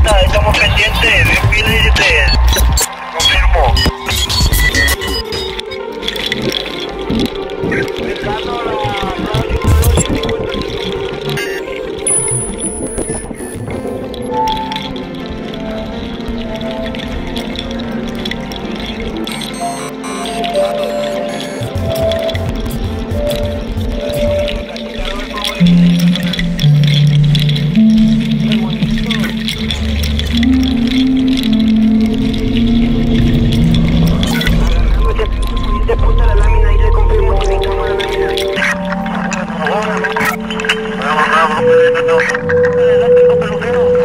estamos pendientes, confirmo. Yes.